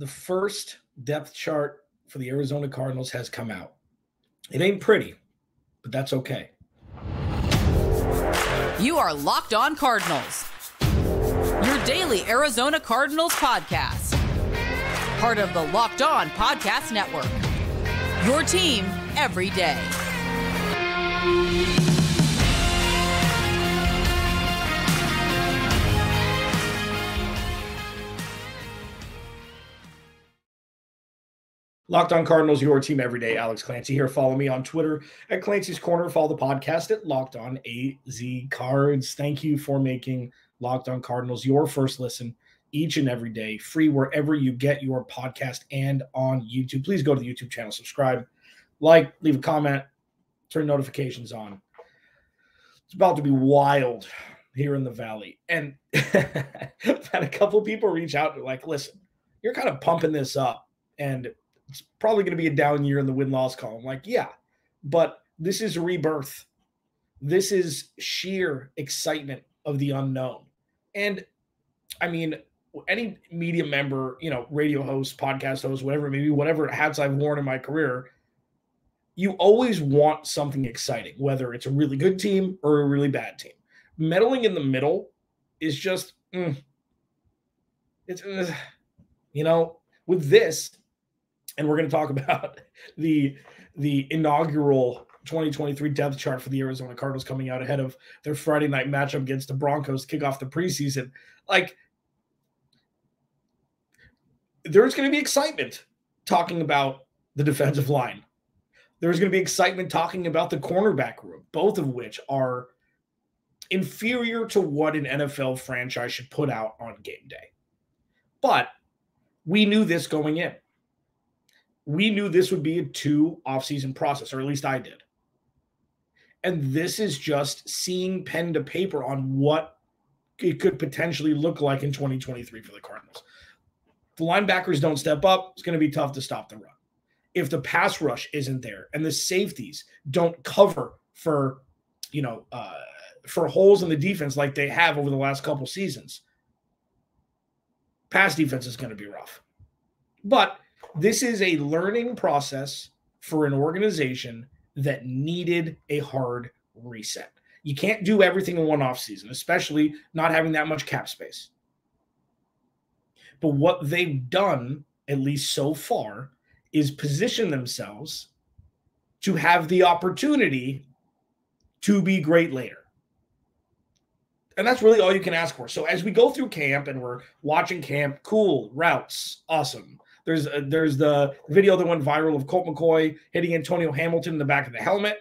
the first depth chart for the Arizona Cardinals has come out. It ain't pretty, but that's okay. You are Locked On Cardinals, your daily Arizona Cardinals podcast. Part of the Locked On Podcast Network. Your team every day. Locked on Cardinals, your team every day. Alex Clancy here. Follow me on Twitter at Clancy's Corner. Follow the podcast at Locked On AZ Cards. Thank you for making Locked On Cardinals your first listen each and every day, free wherever you get your podcast and on YouTube. Please go to the YouTube channel, subscribe, like, leave a comment, turn notifications on. It's about to be wild here in the valley. And I've had a couple people reach out like, listen, you're kind of pumping this up. And it's probably going to be a down year in the win loss column. Like, yeah, but this is rebirth. This is sheer excitement of the unknown. And I mean, any media member, you know, radio host, podcast host, whatever, maybe whatever hats I've worn in my career, you always want something exciting, whether it's a really good team or a really bad team. Meddling in the middle is just, mm, it's, you know, with this, and we're going to talk about the the inaugural 2023 depth chart for the Arizona Cardinals coming out ahead of their Friday night matchup against the Broncos kick off the preseason. Like there's going to be excitement talking about the defensive line. There's going to be excitement talking about the cornerback room, both of which are inferior to what an NFL franchise should put out on game day. But we knew this going in we knew this would be a two offseason process, or at least I did. And this is just seeing pen to paper on what it could potentially look like in 2023 for the Cardinals. The linebackers don't step up, it's going to be tough to stop the run. If the pass rush isn't there and the safeties don't cover for, you know, uh, for holes in the defense like they have over the last couple seasons, pass defense is going to be rough. But this is a learning process for an organization that needed a hard reset. You can't do everything in one off season, especially not having that much cap space. But what they've done, at least so far, is position themselves to have the opportunity to be great later. And that's really all you can ask for. So as we go through camp and we're watching camp, cool, routes, awesome. There's uh, there's the video that went viral of Colt McCoy hitting Antonio Hamilton in the back of the helmet,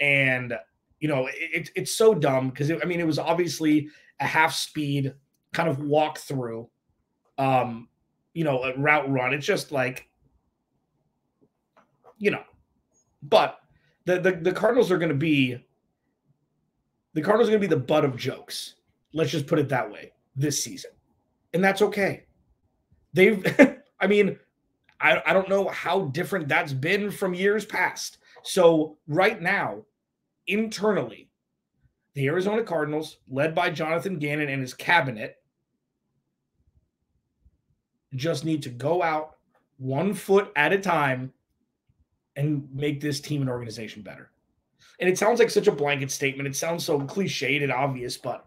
and you know it, it's so dumb because I mean it was obviously a half speed kind of walk through, um, you know, a route run. It's just like, you know, but the the, the Cardinals are going to be the Cardinals are going to be the butt of jokes. Let's just put it that way this season, and that's okay. They've I mean, I, I don't know how different that's been from years past. So, right now, internally, the Arizona Cardinals, led by Jonathan Gannon and his cabinet, just need to go out one foot at a time and make this team and organization better. And it sounds like such a blanket statement. It sounds so cliched and obvious, but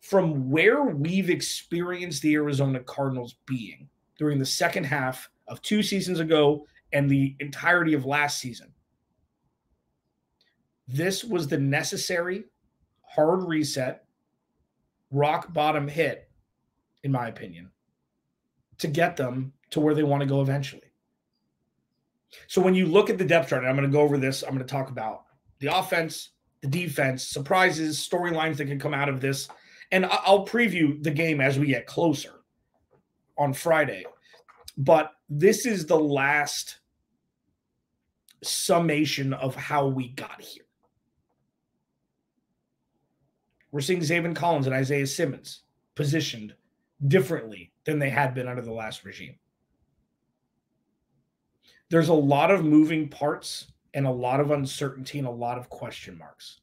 from where we've experienced the Arizona Cardinals being, during the second half of two seasons ago and the entirety of last season. This was the necessary hard reset, rock bottom hit, in my opinion, to get them to where they want to go eventually. So when you look at the depth chart, I'm going to go over this, I'm going to talk about the offense, the defense, surprises, storylines that can come out of this. And I'll preview the game as we get closer on Friday. But this is the last summation of how we got here. We're seeing Zaven Collins and Isaiah Simmons positioned differently than they had been under the last regime. There's a lot of moving parts and a lot of uncertainty and a lot of question marks.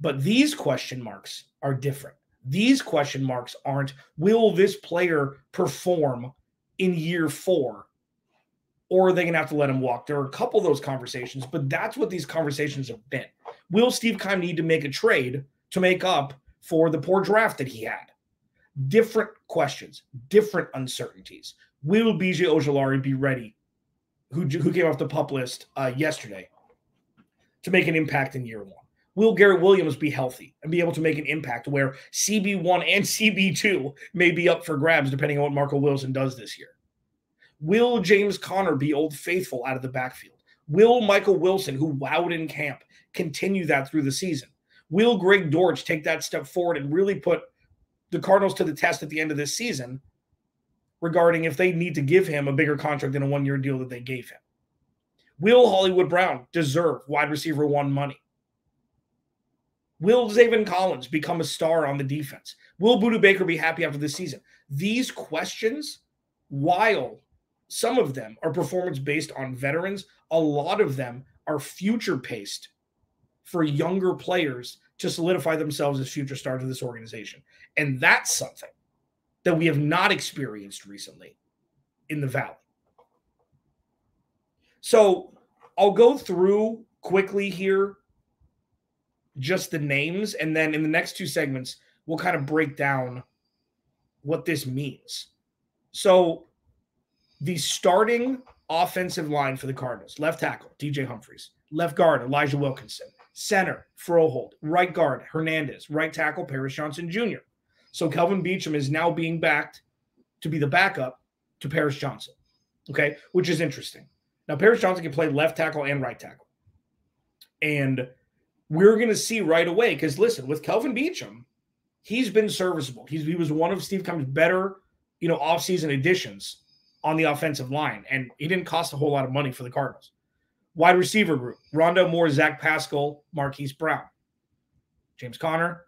But these question marks are different. These question marks aren't will this player perform in year four, or are they going to have to let him walk? There are a couple of those conversations, but that's what these conversations have been. Will Steve Keim need to make a trade to make up for the poor draft that he had? Different questions, different uncertainties. Will BJ Ojulari be ready, who, who came off the pup list uh, yesterday, to make an impact in year one? Will Garrett Williams be healthy and be able to make an impact where CB1 and CB2 may be up for grabs depending on what Marco Wilson does this year? Will James Conner be old faithful out of the backfield? Will Michael Wilson, who wowed in camp, continue that through the season? Will Greg Dortch take that step forward and really put the Cardinals to the test at the end of this season regarding if they need to give him a bigger contract than a one year deal that they gave him? Will Hollywood Brown deserve wide receiver one money? Will Zaven Collins become a star on the defense? Will Budda Baker be happy after this season? These questions, while some of them are performance based on veterans, a lot of them are future paced for younger players to solidify themselves as future stars of this organization. And that's something that we have not experienced recently in the Valley. So I'll go through quickly here just the names. And then in the next two segments, we'll kind of break down what this means. So, the starting offensive line for the Cardinals left tackle, DJ Humphries, left guard, Elijah Wilkinson, center, Froholdt, right guard, Hernandez, right tackle, Paris Johnson Jr. So, Kelvin Beachum is now being backed to be the backup to Paris Johnson. Okay, which is interesting. Now, Paris Johnson can play left tackle and right tackle. And we're going to see right away. Because listen, with Kelvin Beachum, he's been serviceable. He's, he was one of Steve Keim's better, you know, offseason additions on the offensive line, and he didn't cost a whole lot of money for the Cardinals. Wide receiver group: Rondale Moore, Zach Pascal, Marquise Brown, James Conner.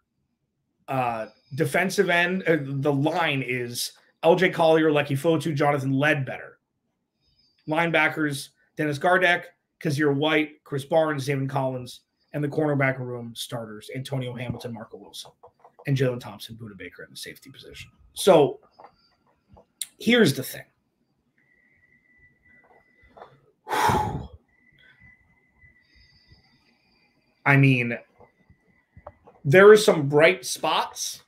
Uh, defensive end, uh, the line is LJ Collier, Leki Fotu, Jonathan Ledbetter. Linebackers: Dennis Gardeck, Kyzir White, Chris Barnes, Zaven Collins, and the cornerback room starters Antonio Hamilton, Marco Wilson, and Jalen Thompson, Budda Baker in the safety position. So here's the thing. I mean, there are some bright spots,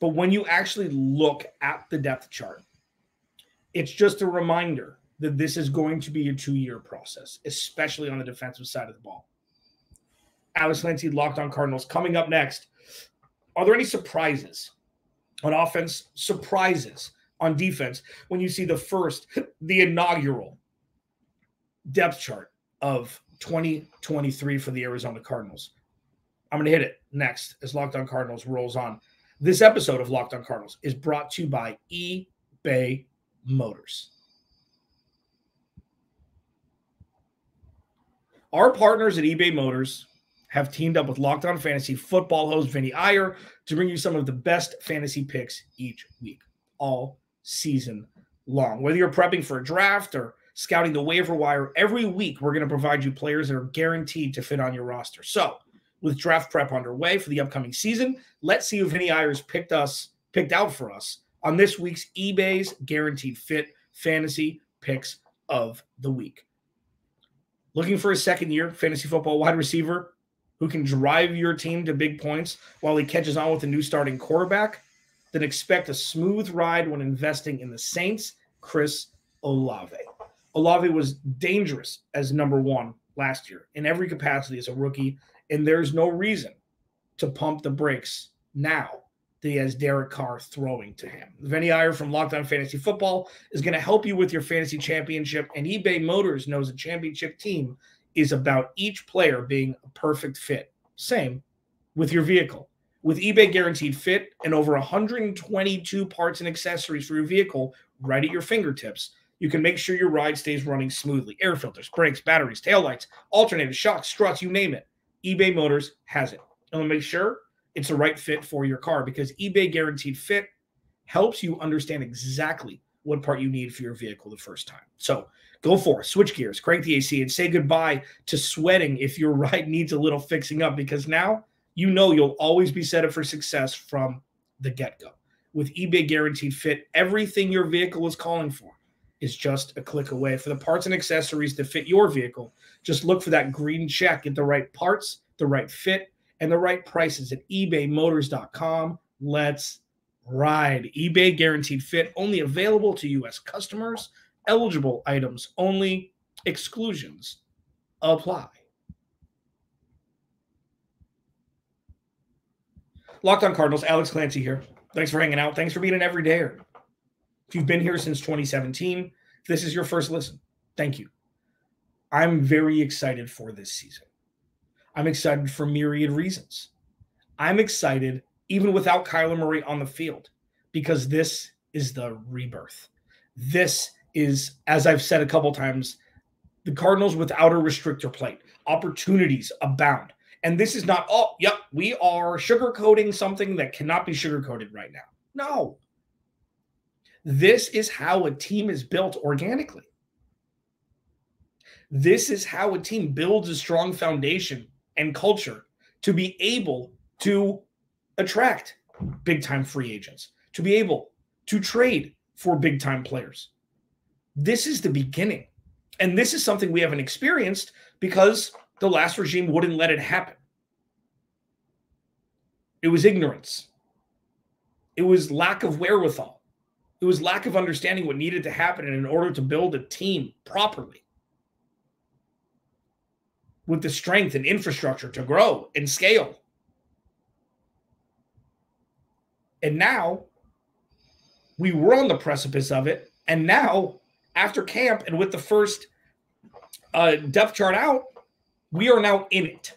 but when you actually look at the depth chart, it's just a reminder that this is going to be a two year process, especially on the defensive side of the ball. Alex Clancy, Locked on Cardinals. Coming up next, are there any surprises on offense? Surprises on defense when you see the first, the inaugural depth chart of 2023 for the Arizona Cardinals? I'm going to hit it next as Locked on Cardinals rolls on. This episode of Locked on Cardinals is brought to you by eBay Motors. Our partners at eBay Motors have teamed up with Locked On Fantasy football host Vinny Iyer to bring you some of the best fantasy picks each week, all season long. Whether you're prepping for a draft or scouting the waiver wire, every week we're going to provide you players that are guaranteed to fit on your roster. So, with draft prep underway for the upcoming season, let's see who Vinny Iyer's picked us, picked out for us on this week's eBay's Guaranteed Fit Fantasy Picks of the Week. Looking for a second year fantasy football wide receiver who can drive your team to big points while he catches on with a new starting quarterback, then expect a smooth ride when investing in the Saints, Chris Olave. Olave was dangerous as number one last year in every capacity as a rookie, and there's no reason to pump the brakes now that he has Derek Carr throwing to him. Vinny Iyer from Locked On Fantasy Football is going to help you with your fantasy championship, and eBay Motors knows a championship team is about each player being a perfect fit. Same with your vehicle. With eBay Guaranteed Fit and over 122 parts and accessories for your vehicle right at your fingertips, you can make sure your ride stays running smoothly. Air filters, brakes, batteries, taillights, alternators, shocks, struts, you name it. eBay Motors has it. And make sure it's the right fit for your car because eBay Guaranteed Fit helps you understand exactly what part you need for your vehicle the first time. So Go for it. Switch gears, crank the AC, and say goodbye to sweating if your ride needs a little fixing up because now you know you'll always be set up for success from the get go. With eBay Guaranteed Fit, everything your vehicle is calling for is just a click away. For the parts and accessories that fit your vehicle, just look for that green check. Get the right parts, the right fit, and the right prices at ebaymotors.com. Let's ride. eBay guaranteed fit only available to U.S. customers. Eligible items only. Exclusions apply. Locked on Cardinals, Alex Clancy here. Thanks for hanging out. Thanks for being an everydayer. If you've been here since 2017, if this is your first listen, thank you. I'm very excited for this season. I'm excited for myriad reasons. I'm excited even without Kyler Murray on the field because this is the rebirth. This is, as I've said a couple times, the Cardinals without a restrictor plate. Opportunities abound. And this is not, oh, yep, we are sugarcoating something that cannot be sugarcoated right now. No. This is how a team is built organically. This is how a team builds a strong foundation and culture to be able to attract big time free agents, to be able to trade for big time players. This is the beginning. And this is something we haven't experienced because the last regime wouldn't let it happen. It was ignorance. It was lack of wherewithal. It was lack of understanding what needed to happen in order to build a team properly with the strength and infrastructure to grow and scale. And now we were on the precipice of it. And now, after camp and with the first uh, depth chart out, we are now in it.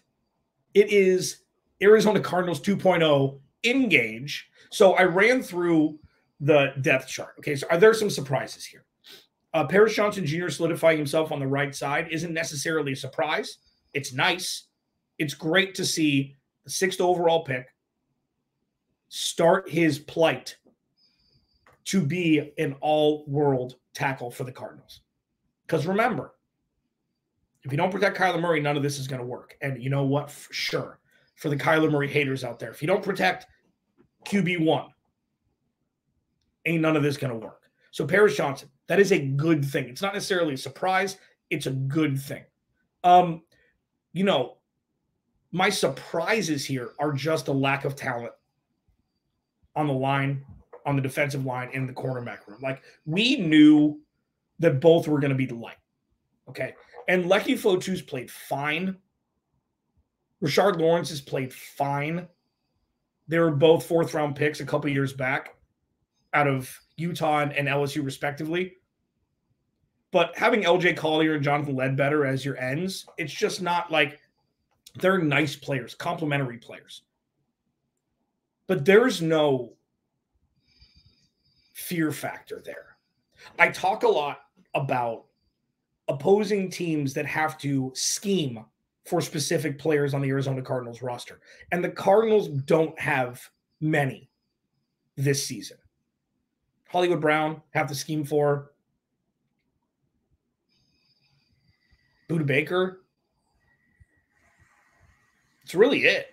It is Arizona Cardinals 2.0 engage. So I ran through the depth chart. Okay, so are there some surprises here? Uh, Paris Johnson Jr. solidifying himself on the right side isn't necessarily a surprise. It's nice. It's great to see the sixth overall pick start his plight to be an all world tackle for the Cardinals. Because remember, if you don't protect Kyler Murray, none of this is going to work. And you know what? For sure. For the Kyler Murray haters out there, if you don't protect QB1, ain't none of this going to work. So, Paris Johnson, that is a good thing. It's not necessarily a surprise, it's a good thing. Um, you know, my surprises here are just a lack of talent on the line, on the defensive line, in the cornerback room. Like, we knew that both were going to be the light. Okay. And Leki Fotu's played fine. Rashard Lawrence has played fine. They were both fourth round picks a couple years back out of Utah and LSU, respectively. But having LJ Collier and Jonathan Ledbetter as your ends, it's just not like they're nice players, complementary players. But there's no fear factor there. I talk a lot about opposing teams that have to scheme for specific players on the Arizona Cardinals roster. And the Cardinals don't have many this season. Hollywood Brown have to scheme for. Budda Baker. It's really it.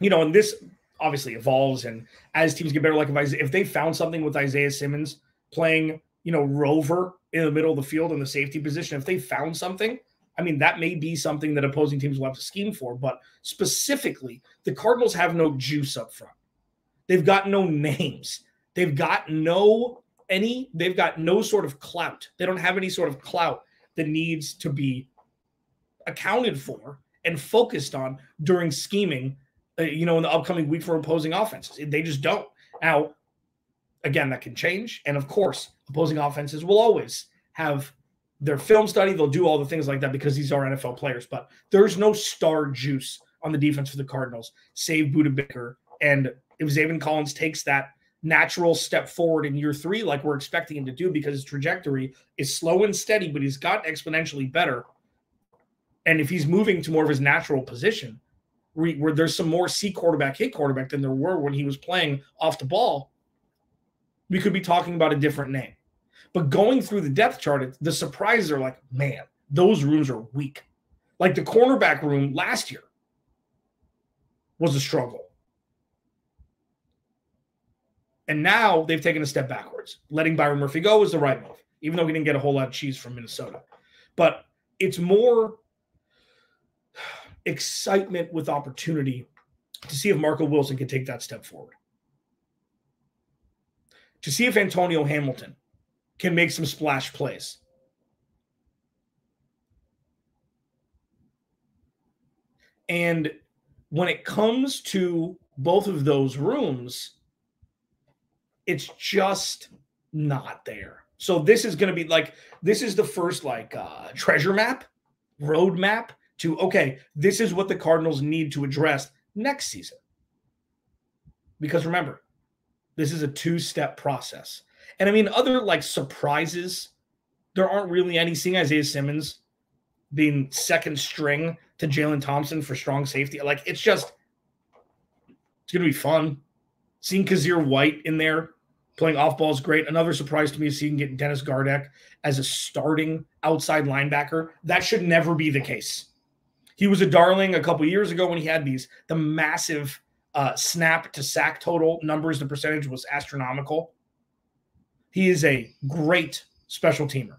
You know, and this obviously evolves and as teams get better, like if, Isaiah, if they found something with Isaiah Simmons playing, you know, rover in the middle of the field in the safety position, if they found something, I mean, that may be something that opposing teams will have to scheme for. But specifically, the Cardinals have no juice up front. They've got no names. They've got no any, they've got no sort of clout. They don't have any sort of clout that needs to be accounted for and focused on during scheming, Uh, you know, in the upcoming week for opposing offenses. They just don't. Now, again, that can change. And of course, opposing offenses will always have their film study. They'll do all the things like that because these are NFL players. But there's no star juice on the defense for the Cardinals, save Budda Baker. And if Zaven Collins takes that natural step forward in year three, like we're expecting him to do, because his trajectory is slow and steady, but he's got exponentially better. And if he's moving to more of his natural position, where there's some more C quarterback, hit quarterback than there were when he was playing off the ball, we could be talking about a different name. But going through the depth chart, the surprises are like, man, those rooms are weak. Like the cornerback room last year was a struggle. And now they've taken a step backwards. Letting Byron Murphy go was the right move. even though he didn't get a whole lot of cheese from Minnesota. But it's more excitement with opportunity to see if Marco Wilson can take that step forward. To see if Antonio Hamilton can make some splash plays. And when it comes to both of those rooms, it's just not there. So this is going to be like this is the first like uh, treasure map, road map to okay, this is what the Cardinals need to address next season. Because remember, this is a two-step process. And I mean, other like surprises, there aren't really any. Seeing Isaiah Simmons being second string to Jalen Thompson for strong safety, like it's just it's gonna be fun. Seeing Kyzir White in there playing off ball is great. Another surprise to me is seeing get Dennis Gardeck as a starting outside linebacker. That should never be the case. He was a darling a couple years ago when he had these the massive uh, snap to sack total numbers. The percentage was astronomical. He is a great special teamer,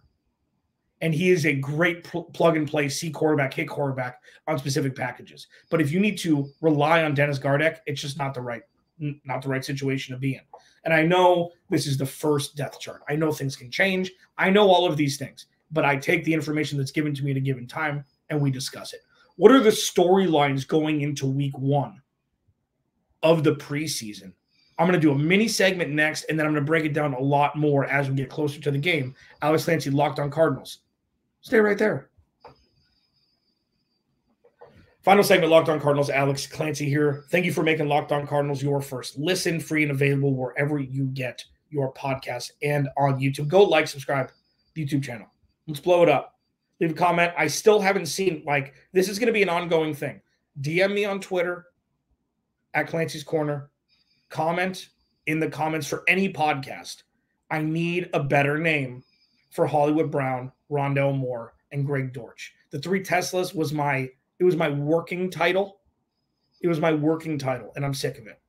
and he is a great pl- plug and play C quarterback, hit quarterback on specific packages. But if you need to rely on Dennis Gardeck, it's just not the right not the right situation to be in. And I know this is the first depth chart. I know things can change. I know all of these things, but I take the information that's given to me at a given time and we discuss it. What are the storylines going into week one of the preseason? I'm going to do a mini segment next, and then I'm going to break it down a lot more as we get closer to the game. Alex Clancy locked on Cardinals. Stay right there. Final segment, Locked On Cardinals. Alex Clancy here. Thank you for making Locked On Cardinals your first listen, free and available wherever you get your podcast and on YouTube. Go like, subscribe, YouTube channel. Let's blow it up. Leave a comment. I still haven't seen like this is going to be an ongoing thing. DM me on Twitter at Clancy's Corner. Comment in the comments for any podcast. I need a better name for Hollywood Brown, Rondale Moore, and Greg Dortch. The three Teslas was my it was my working title. It was my working title, and I'm sick of it.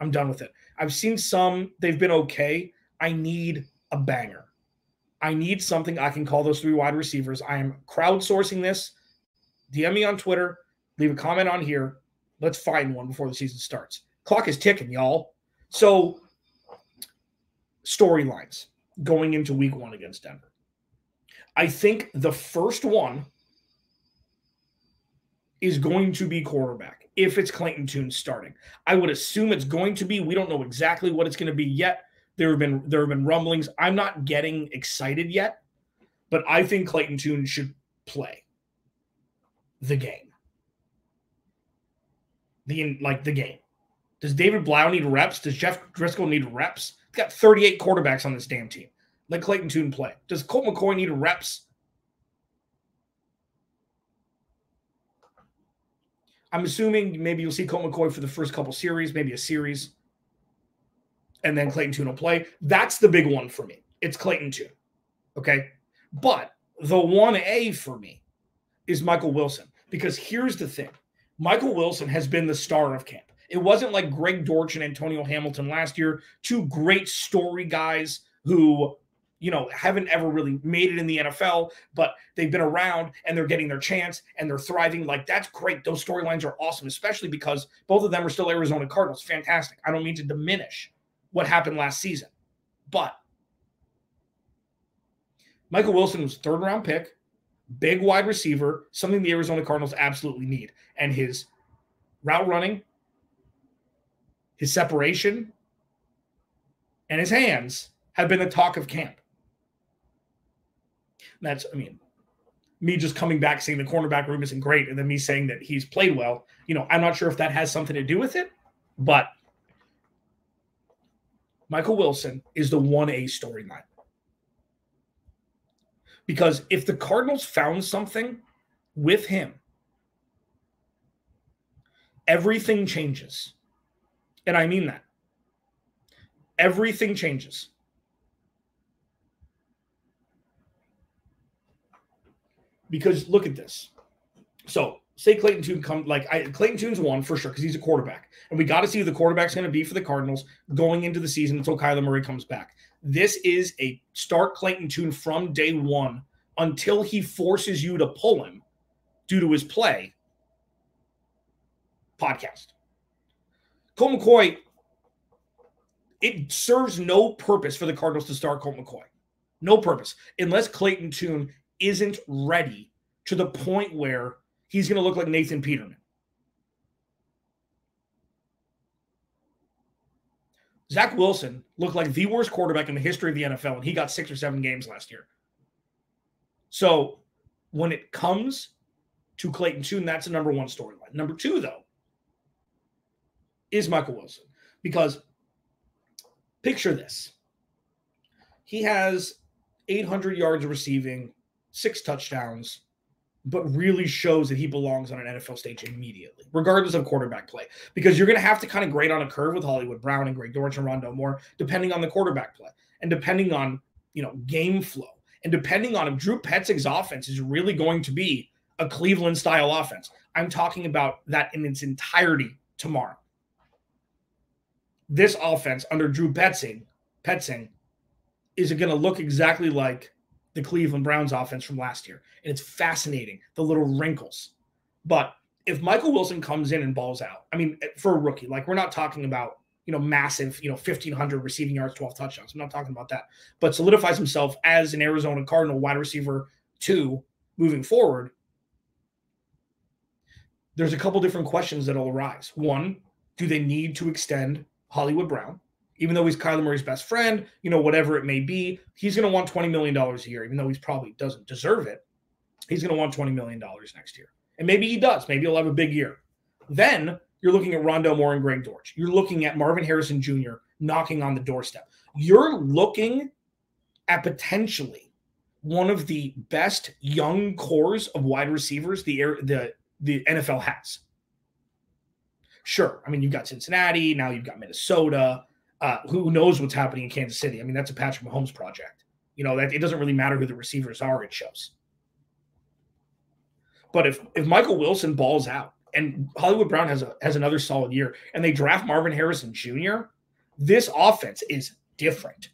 I'm done with it. I've seen some, they've been okay. I need a banger. I need something I can call those three wide receivers. I am crowdsourcing this. DM me on Twitter, leave a comment on here. Let's find one before the season starts. Clock is ticking, y'all. So, storylines going into week one against Denver. I think the first one is going to be quarterback if it's Clayton Tune starting. I would assume it's going to be. We don't know exactly what it's going to be yet. There have been there have been rumblings. I'm not getting excited yet, but I think Clayton Tune should play the game. The like the game. Does David Blough need reps? Does Jeff Driskel need reps? He's got 38 quarterbacks on this damn team. Let Clayton Tune play. Does Colt McCoy need reps? I'm assuming maybe you'll see Colt McCoy for the first couple series, maybe a series, and then Clayton Tune will play. That's the big one for me. It's Clayton Tune. Okay. But the 1A for me is Michael Wilson because here's the thing Michael Wilson has been the star of camp. It wasn't like Greg Dortch and Antonio Hamilton last year, two great story guys who you know, haven't ever really made it in the NFL, but they've been around and they're getting their chance and they're thriving. Like that's great. Those storylines are awesome, especially because both of them are still Arizona Cardinals. Fantastic. I don't mean to diminish what happened last season, but Michael Wilson was third round pick, big wide receiver, something the Arizona Cardinals absolutely need. And his route running, his separation, and his hands have been the talk of camp. That's, I mean, me just coming back saying the cornerback room isn't great, and then me saying that he's played well. You know, I'm not sure if that has something to do with it, but Michael Wilson is the 1A storyline. Because if the Cardinals found something with him, everything changes. And I mean that. Everything changes. Because look at this. So say Clayton Tune come like I, Clayton Tune's one for sure because he's a quarterback, and we got to see who the quarterback's going to be for the Cardinals going into the season until Kyler Murray comes back. This is a start Clayton Tune from day one until he forces you to pull him due to his play. Podcast. Colt McCoy, it serves no purpose for the Cardinals to start Colt McCoy. No purpose unless Clayton Tune isn't ready to the point where he's going to look like Nathan Peterman. Zach Wilson looked like the worst quarterback in the history of the NFL, and he got six or seven games last year. So when it comes to Clayton Tune, that's the number one storyline. Number two, though, is Michael Wilson. Because picture this he has 800 yards receiving, six touchdowns, but really shows that he belongs on an NFL stage immediately, regardless of quarterback play. Because you're going to have to kind of grade on a curve with Hollywood Brown and Greg Dortch and Rondale Moore, depending on the quarterback play and depending on you know game flow and depending on if Drew Petzing's offense is really going to be a Cleveland style offense. I'm talking about that in its entirety tomorrow. This offense under Drew Petzing, Petzing, is it going to look exactly like the Cleveland Browns offense from last year. And it's fascinating, the little wrinkles. But if Michael Wilson comes in and balls out, I mean, for a rookie, like we're not talking about, you know, massive, you know, 1,500 receiving yards, 12 touchdowns. I'm not talking about that, but solidifies himself as an Arizona Cardinal wide receiver two moving forward. There's a couple different questions that'll arise. One, do they need to extend Hollywood Brown? Even though he's Kyler Murray's best friend, you know, whatever it may be, he's going to want $20 million a year, even though he probably doesn't deserve it. He's going to want $20 million next year. And maybe he does. Maybe he'll have a big year. Then you're looking at Rondale Moore and Greg Dortch. You're looking at Marvin Harrison Jr. knocking on the doorstep. You're looking at potentially one of the best young cores of wide receivers the the the NFL has. Sure, I mean you've got Cincinnati, now you've got Minnesota, uh, who knows what's happening in Kansas City? I mean, that's a Patrick Mahomes project. You know that it doesn't really matter who the receivers are; it shows. But if if Michael Wilson balls out and Hollywood Brown has a has another solid year, and they draft Marvin Harrison Jr., this offense is different.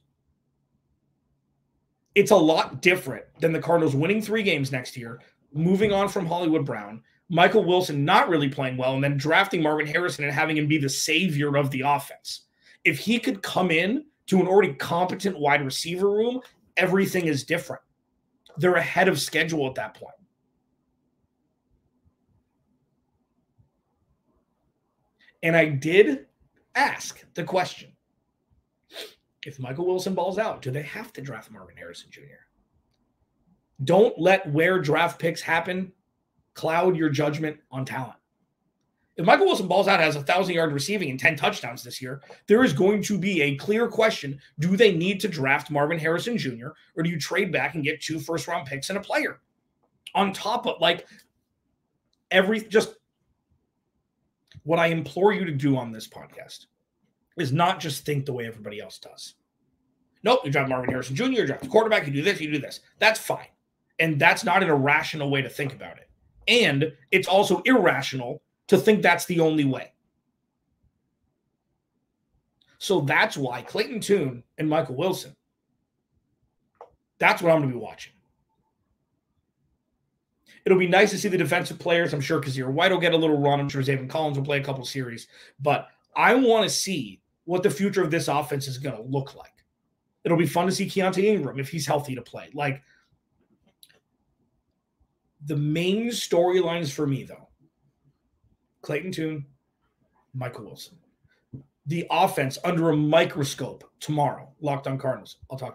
It's a lot different than the Cardinals winning three games next year, moving on from Hollywood Brown, Michael Wilson not really playing well, and then drafting Marvin Harrison and having him be the savior of the offense if he could come in to an already competent wide receiver room, everything is different. They're ahead of schedule at that point. And I did ask the question if Michael Wilson balls out, do they have to draft Marvin Harrison Jr.? Don't let where draft picks happen cloud your judgment on talent. If Michael Wilson balls out has a thousand yard receiving and 10 touchdowns this year, there is going to be a clear question. Do they need to draft Marvin Harrison Jr. or do you trade back and get two first round picks and a player? On top of like every just what I implore you to do on this podcast is not just think the way everybody else does. Nope, you draft Marvin Harrison Jr., you draft quarterback, you do this, you do this. That's fine. And that's not an irrational way to think about it. And it's also irrational to think that's the only way. So that's why Clayton Tune and Michael Wilson, that's what I'm going to be watching. It'll be nice to see the defensive players. I'm sure Kyzir White will get a little run. I'm sure Zaven Collins will play a couple series. But I want to see what the future of this offense is going to look like. It'll be fun to see Keaontay Ingram if he's healthy to play. Like the main storylines for me, though, Clayton Tune, Michael Wilson. The offense under a microscope tomorrow. Locked on Cardinals. I'll talk to you.